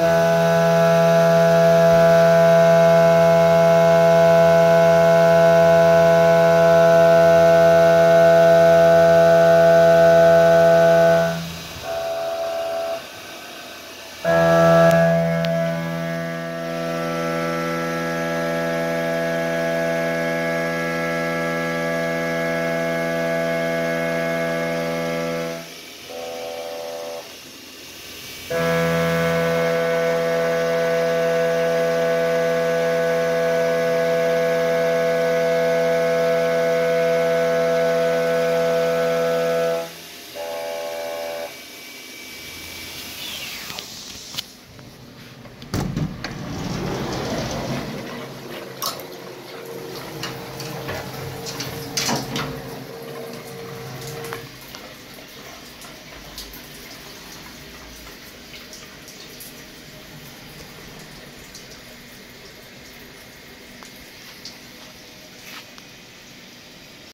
Uh...